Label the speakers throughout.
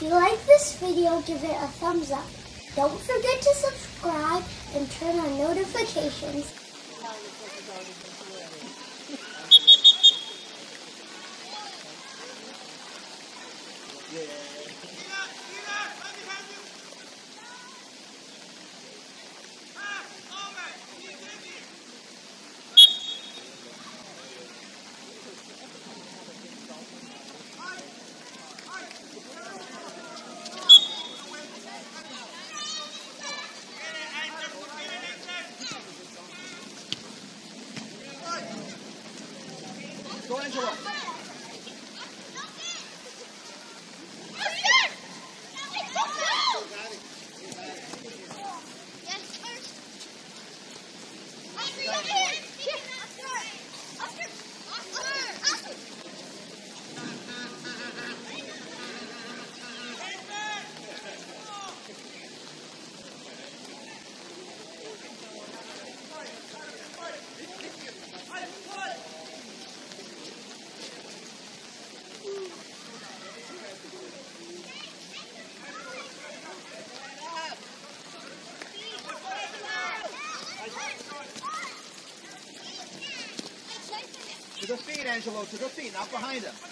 Speaker 1: If you like this video, give it a thumbs up. Don't forget to subscribe and turn on notifications.
Speaker 2: Go, Angelo. Angelo. To the feet, not behind him.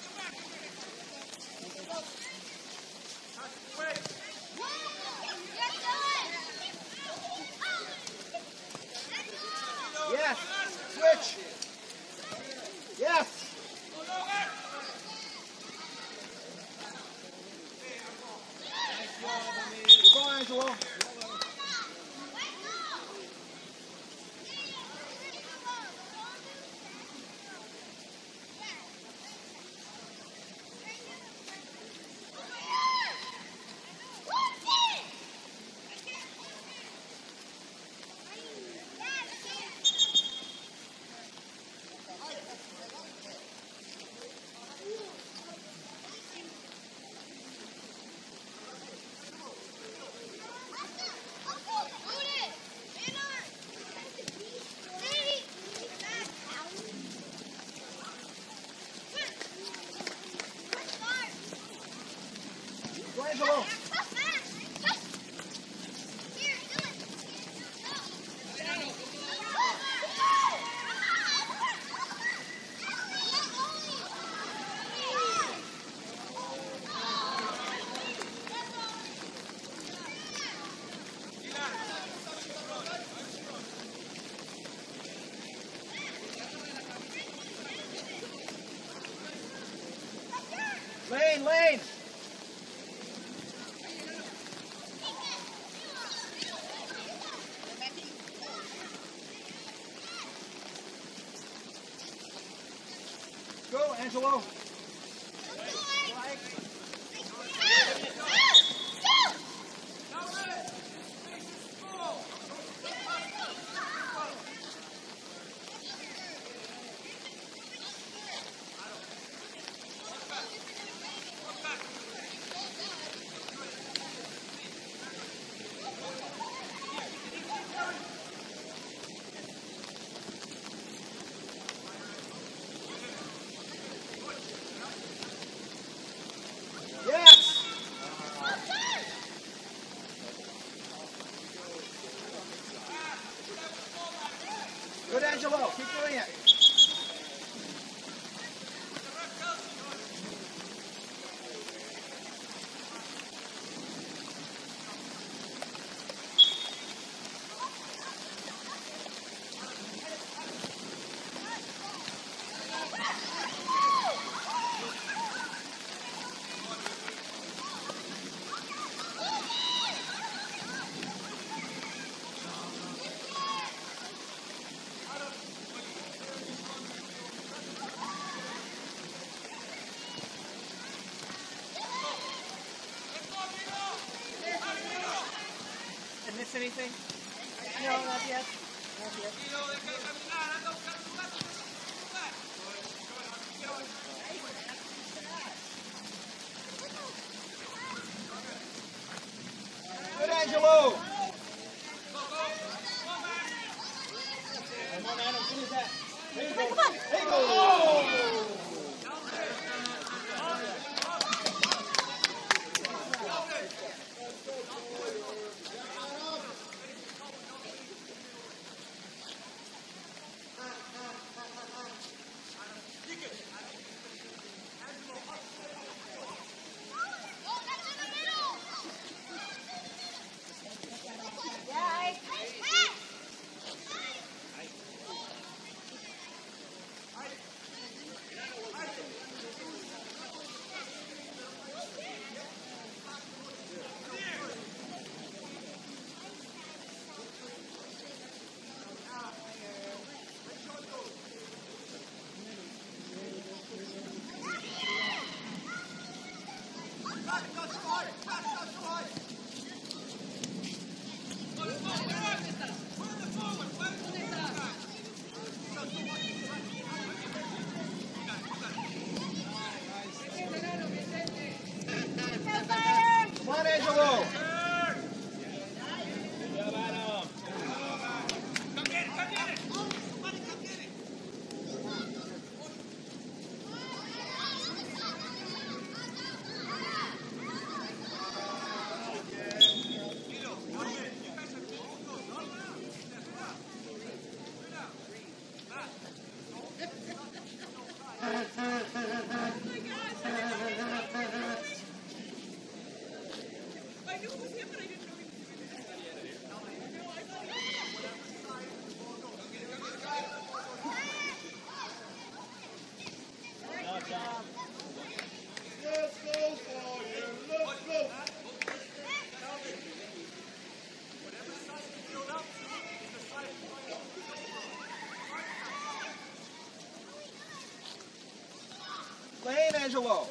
Speaker 2: Angelo.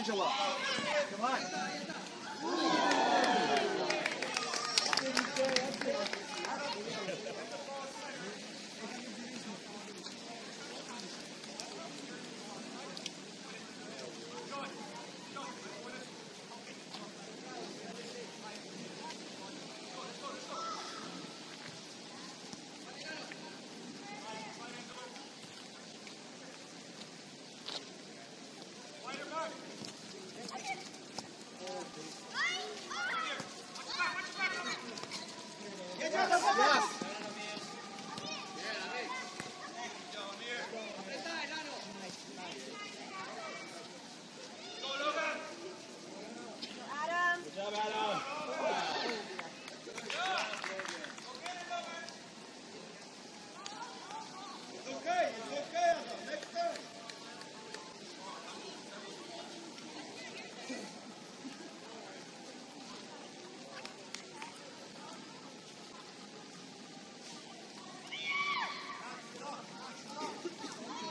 Speaker 2: Yes, Angelo. Come on.
Speaker 3: Yes.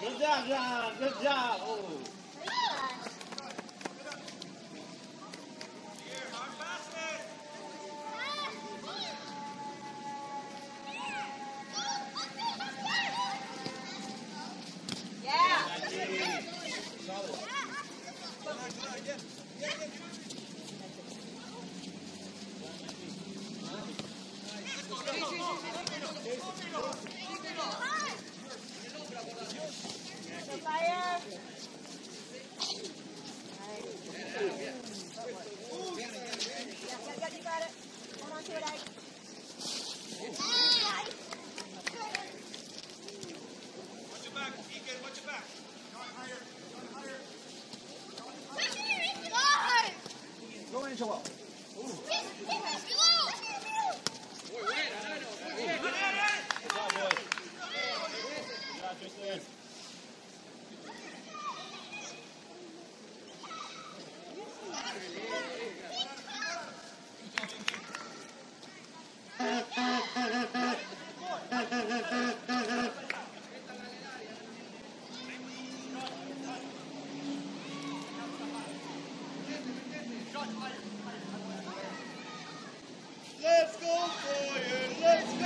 Speaker 4: Good job, John. Good job.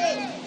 Speaker 3: State.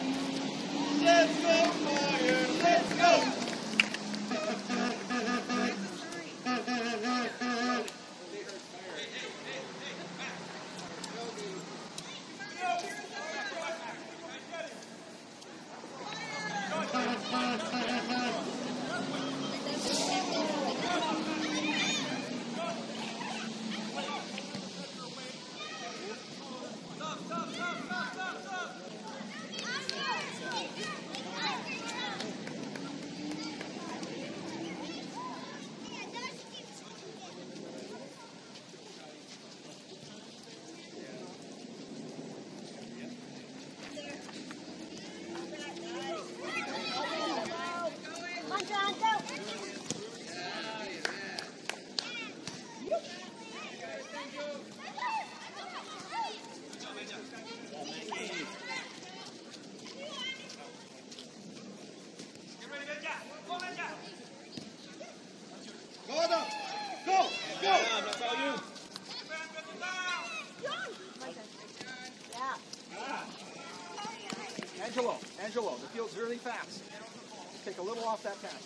Speaker 3: Take a little off that pass.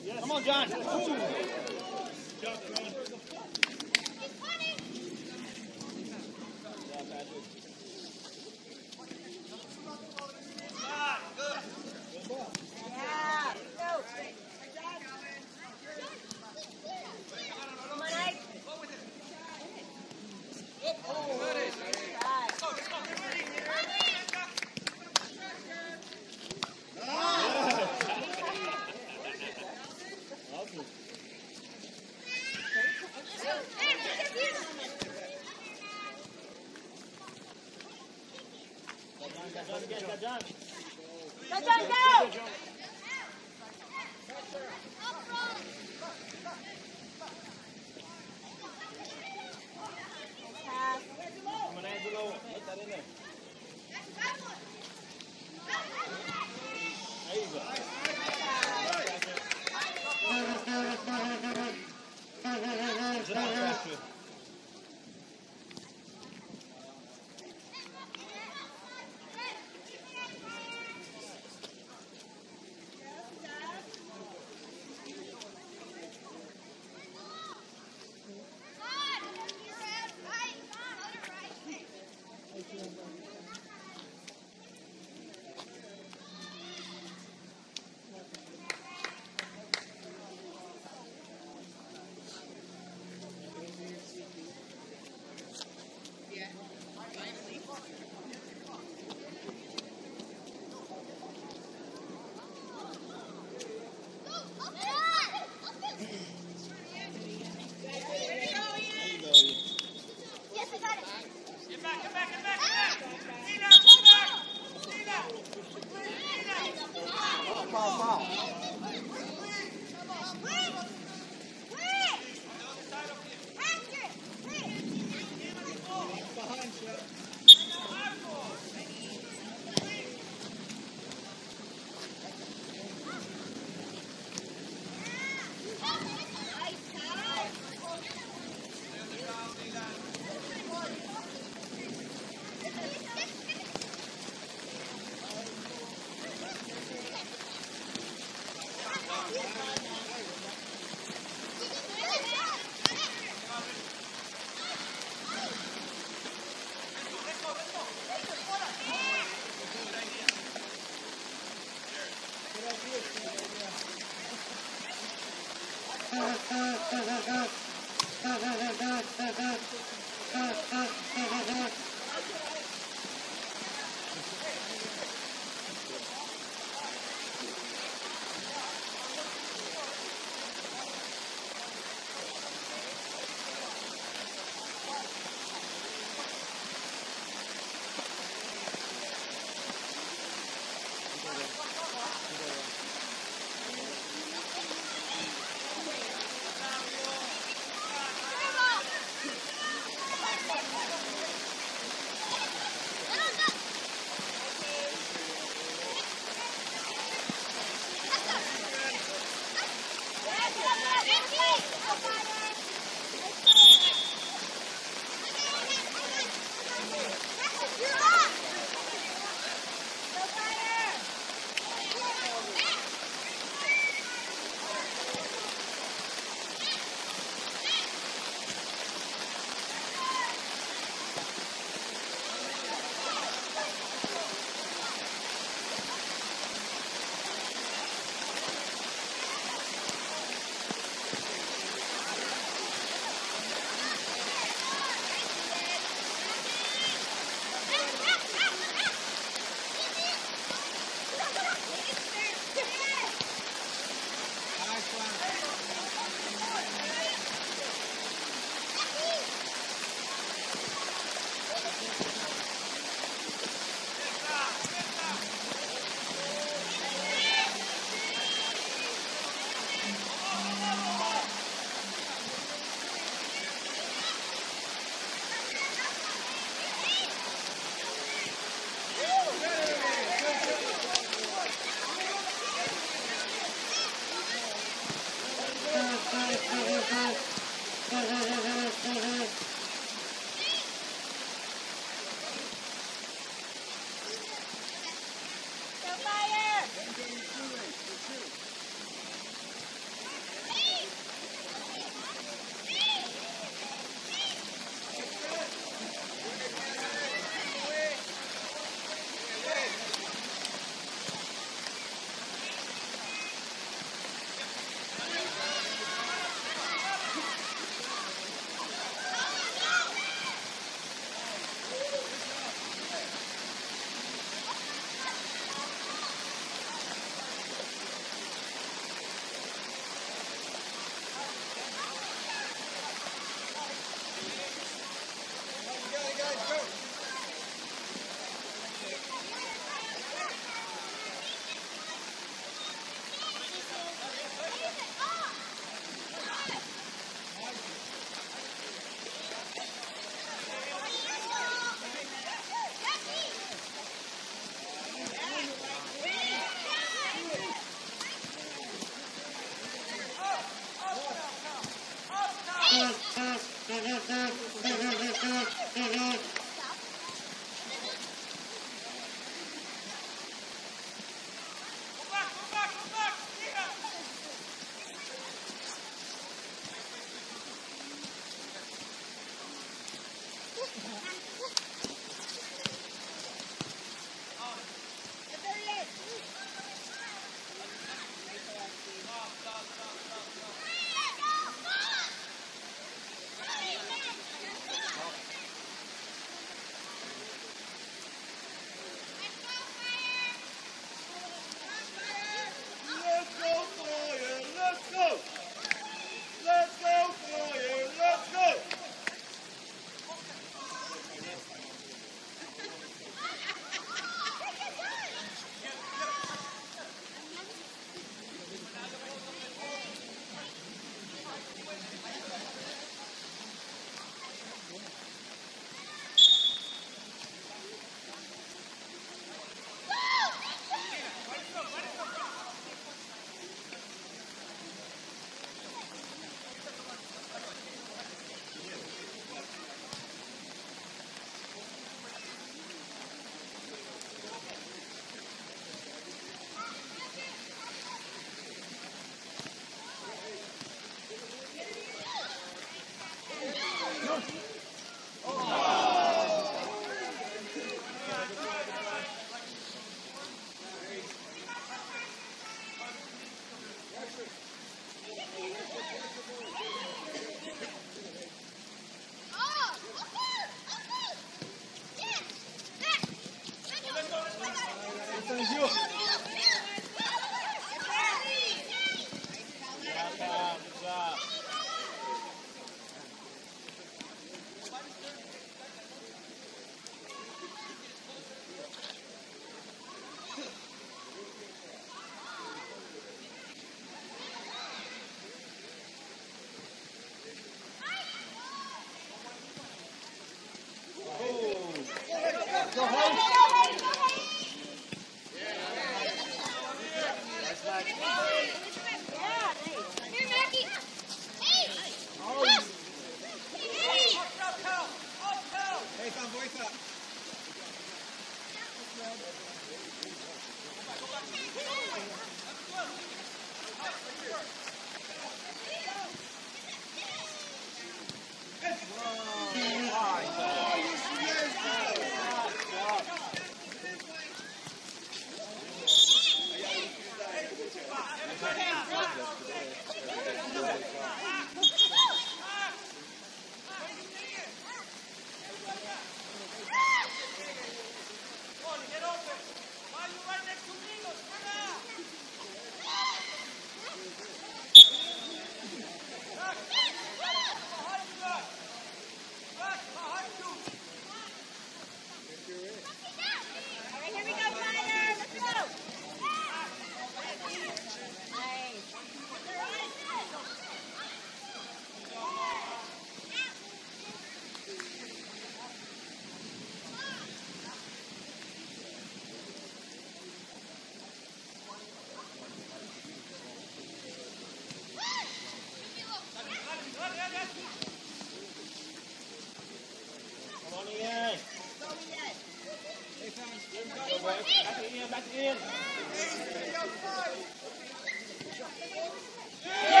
Speaker 5: Let's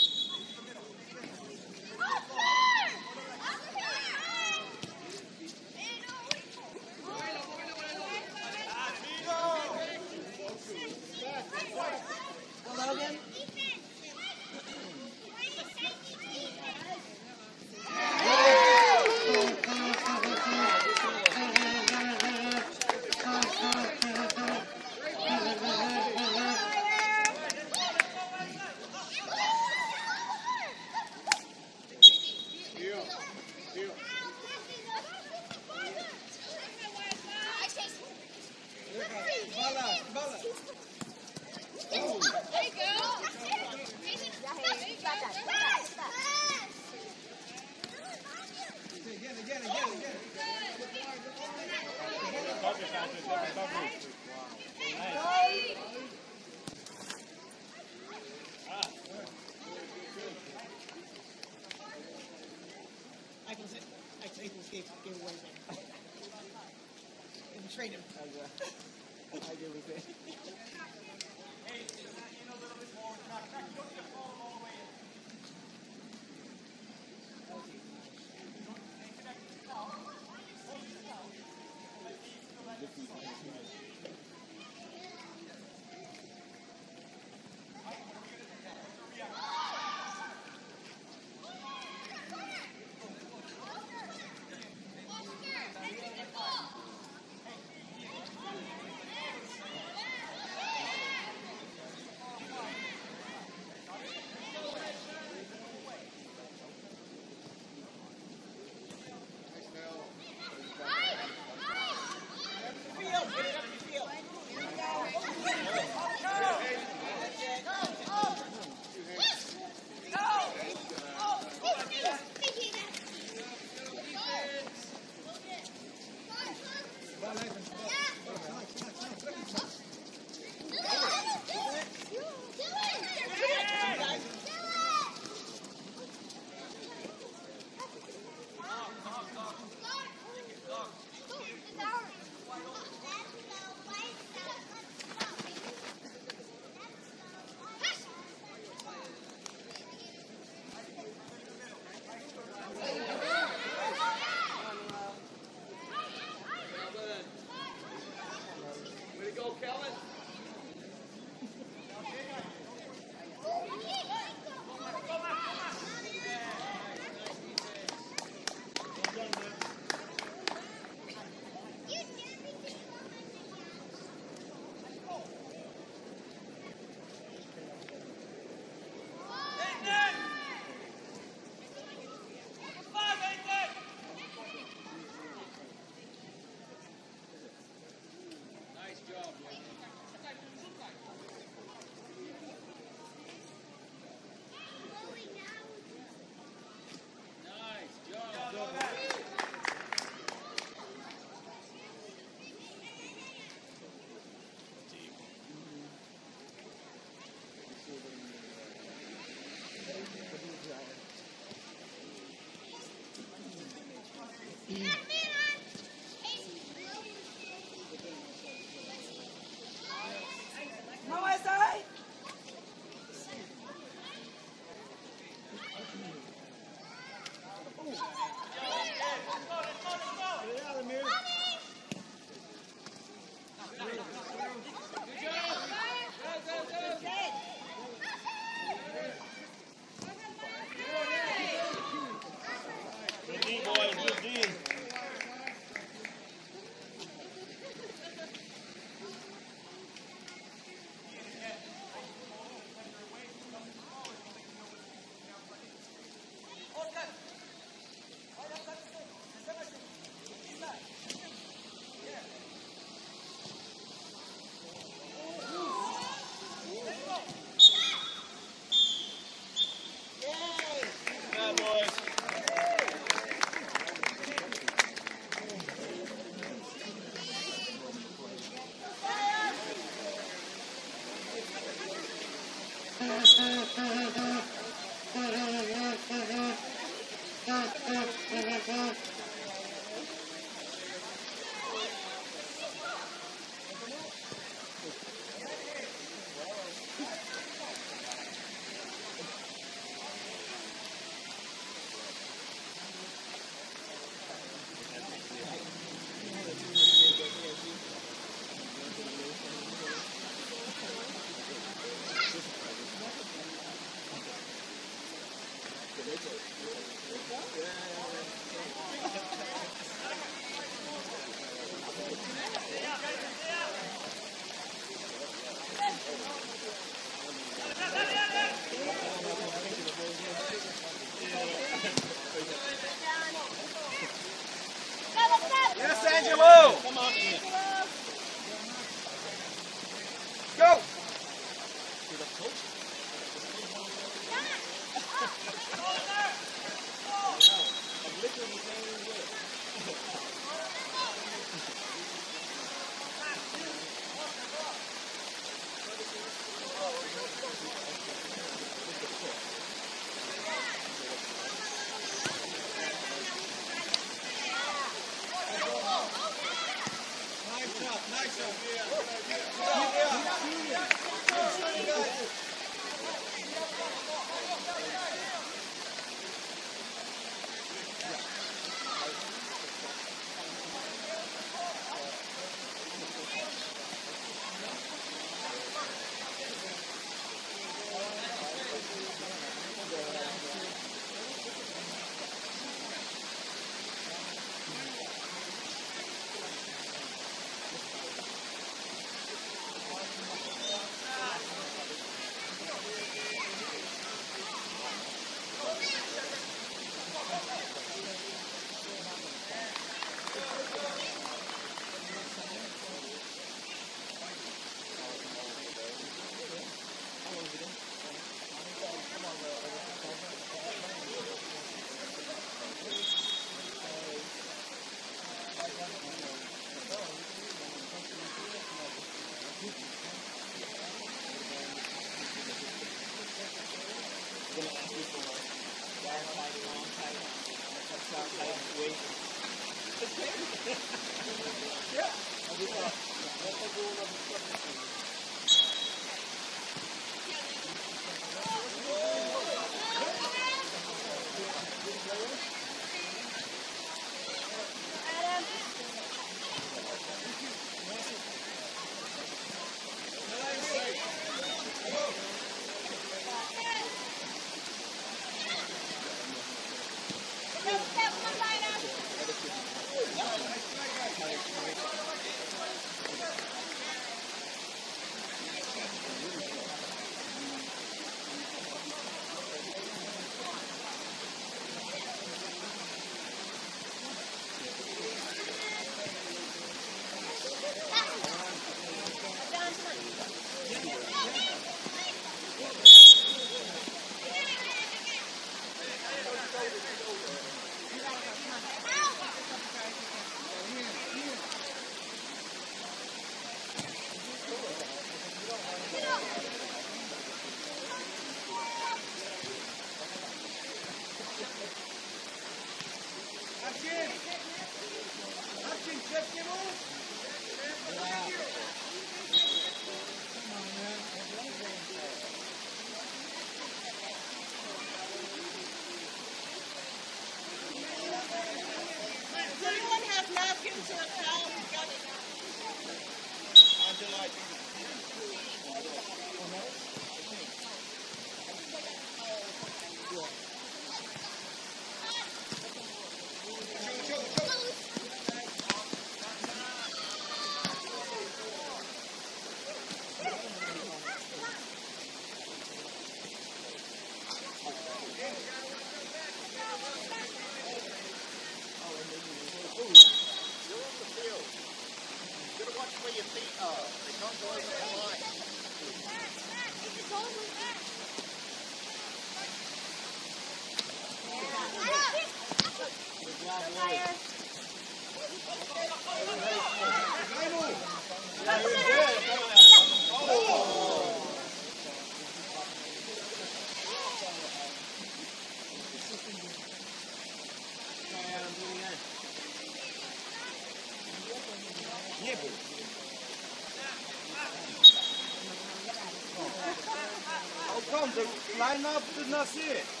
Speaker 5: ラインナップなし。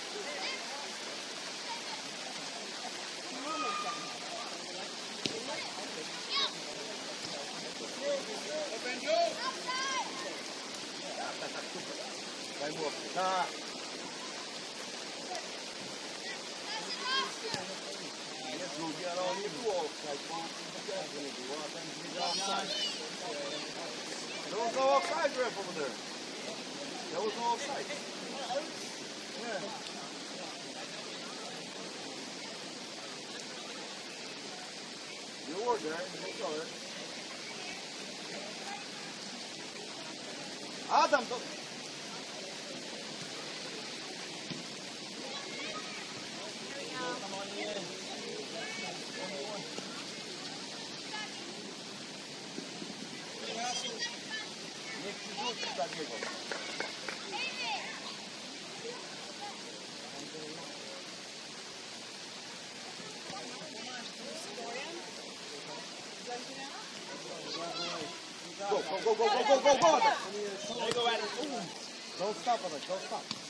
Speaker 5: go, go, go, go, go, go. Don't stop, Alex. Don't stop.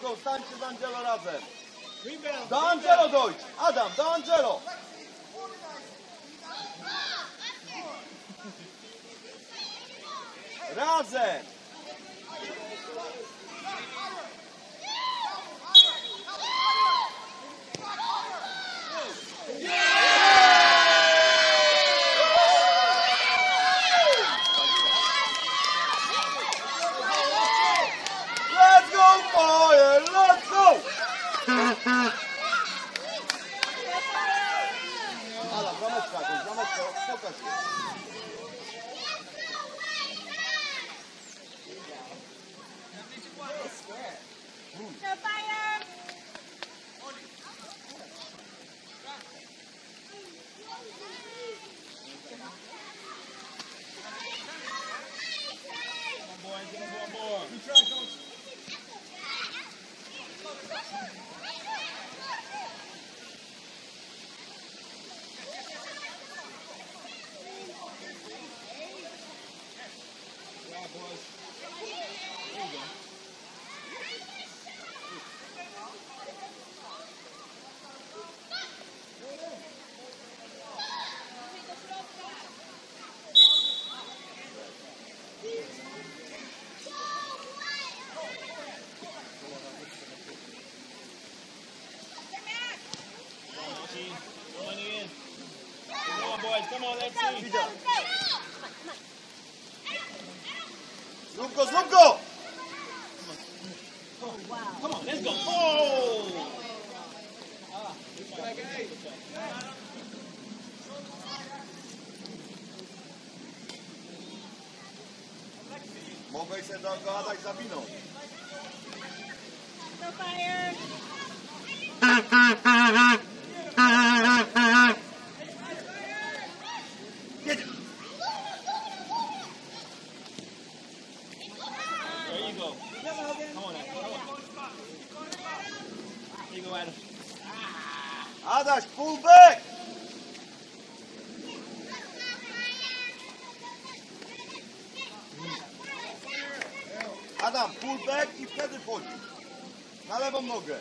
Speaker 5: piłką, stańcie z Angelo razem. Do Angelo dojdź! Adam, do Angelo! Go, go,
Speaker 3: go. Adam,
Speaker 5: pull i wtedy wchodzi. Na lewą nogę.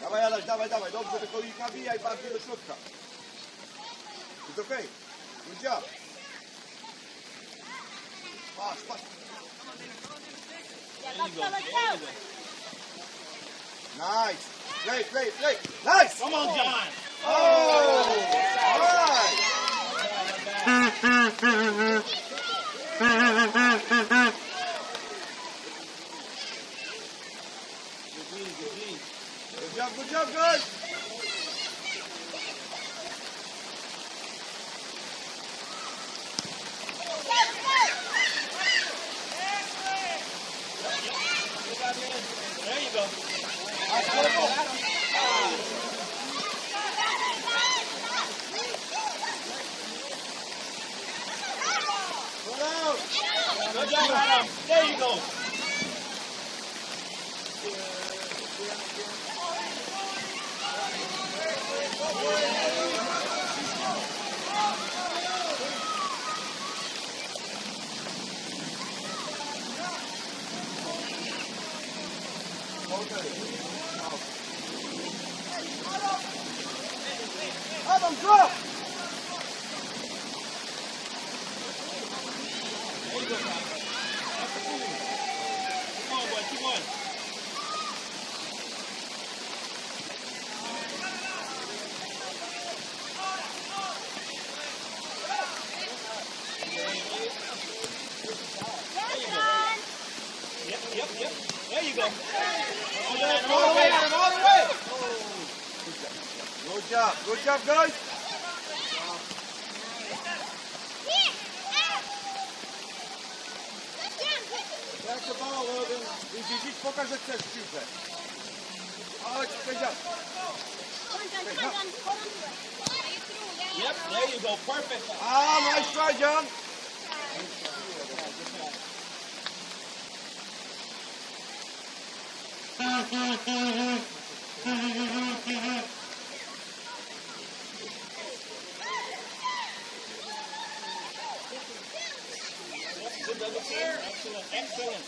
Speaker 5: Dawaj Adaś, dawaj, dawaj, dobrze, tylko ich nawijaj bardziej do środka. Jest okej. Okay. Job. Patrz, patrz. Nice. Play, play, play. Nice.
Speaker 3: Come on, John.
Speaker 5: Oh, alright.
Speaker 3: Good D, good D.
Speaker 5: Good job, good job, guys.
Speaker 3: There you go. Go.
Speaker 5: Adam, drop.
Speaker 3: There you go, Adam. Come on, boy. Keep going. Yep, yep, yep. There you go. All
Speaker 5: All the way, Adam, all the way. Good job, good job, guys. Jak to mało, Logan. Idź, idź, pokaż, że chcesz piłkę. Chodź, good job.
Speaker 3: Yep, there you go. Perfect.
Speaker 5: Ah, nice try, John.
Speaker 3: Good double team. Excellent, excellent.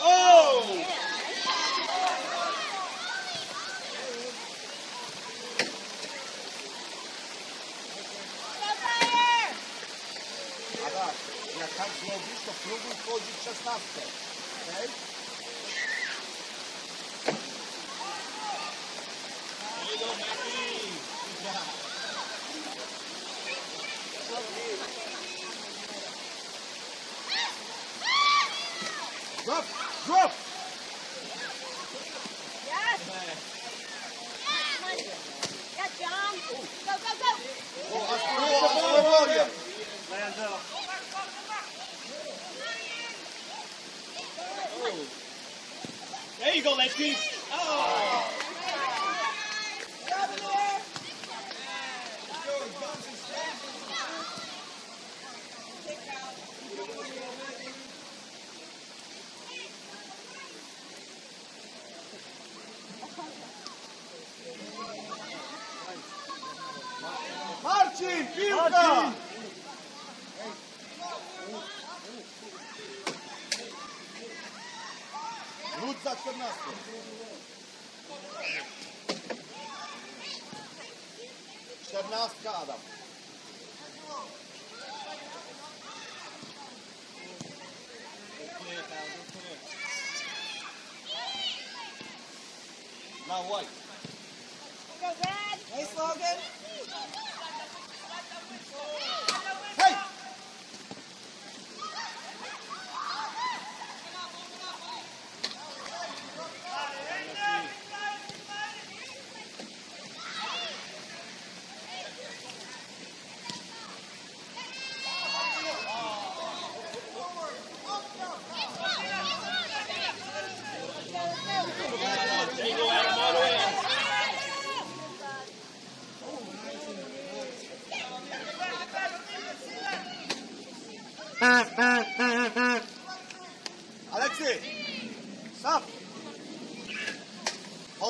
Speaker 3: Oh!
Speaker 5: Ada, jak tak zrobisz, to próbuj wchodzić w szesnastkę. Okej?
Speaker 3: There you go, Mackie. Good job.
Speaker 5: Drop, drop.
Speaker 4: Yes.
Speaker 3: Man.
Speaker 4: Come on. Yeah, John. Go, go, go.
Speaker 5: O, aż próbował, próbował.
Speaker 3: Oh. There
Speaker 5: Hey, Slogan. Hey!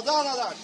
Speaker 5: dá, dá, dá.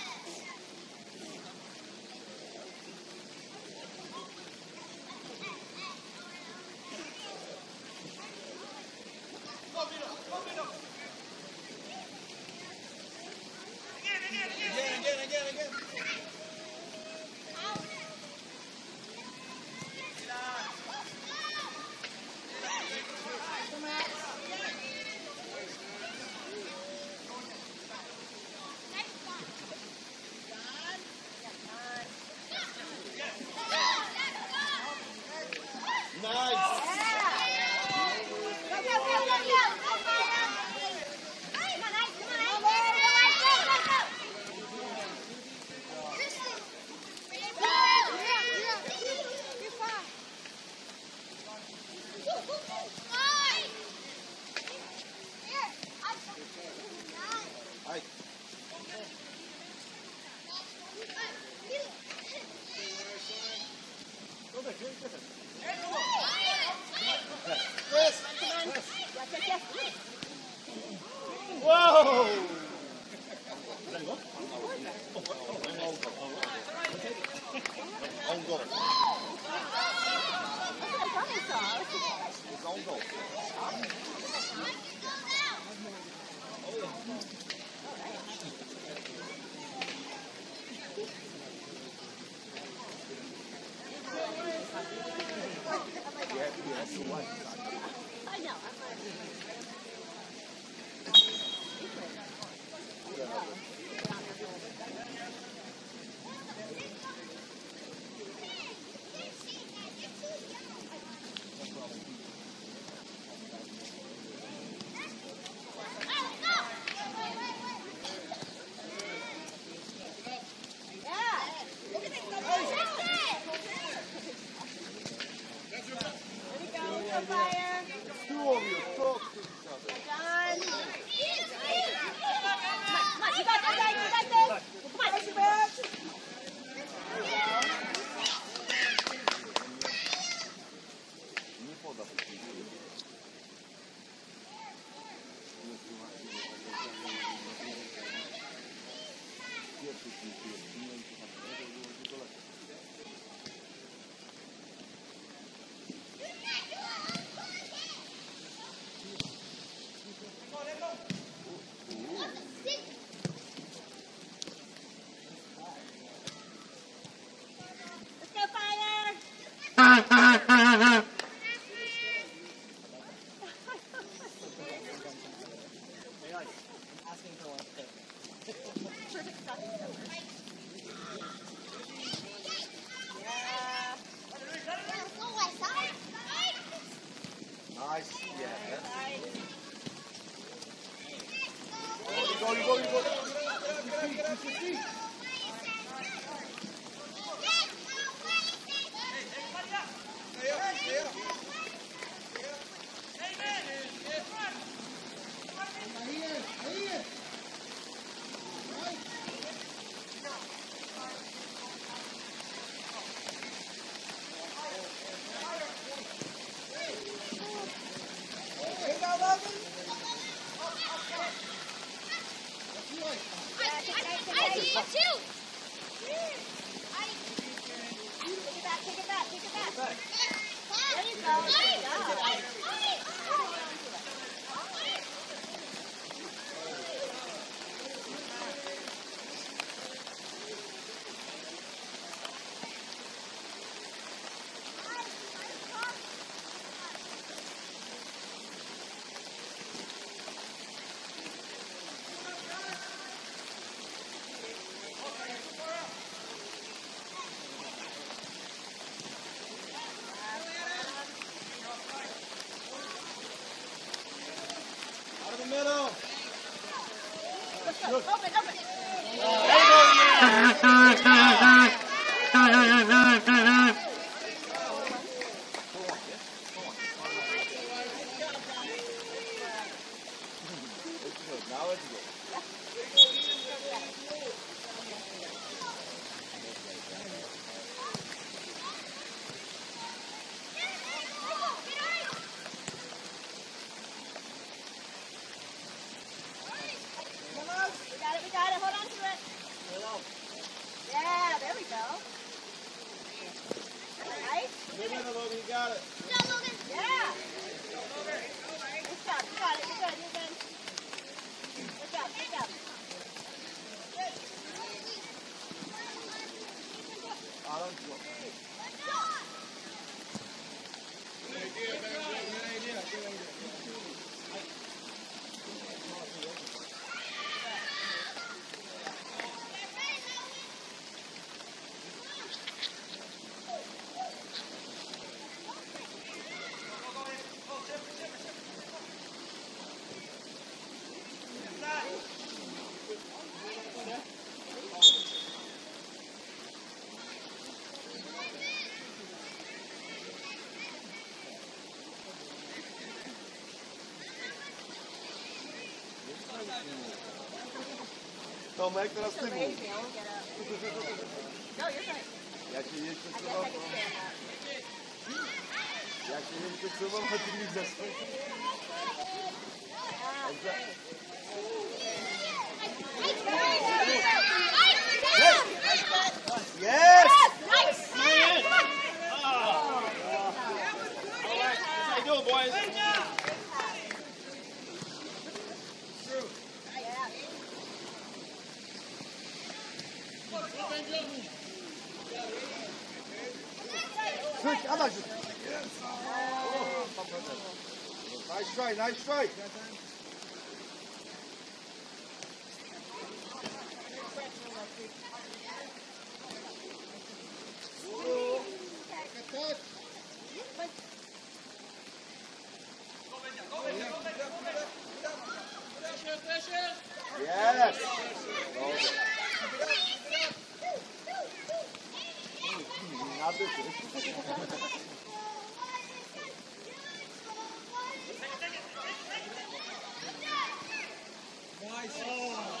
Speaker 5: 让开
Speaker 4: 让开 Tomek, teraz ty mów. Jak się
Speaker 5: jeździ przez?
Speaker 4: Jak się jeździ przez sobą, to ty mi
Speaker 5: nice
Speaker 4: strike. Yes. Hmm, not. Nice. Oh.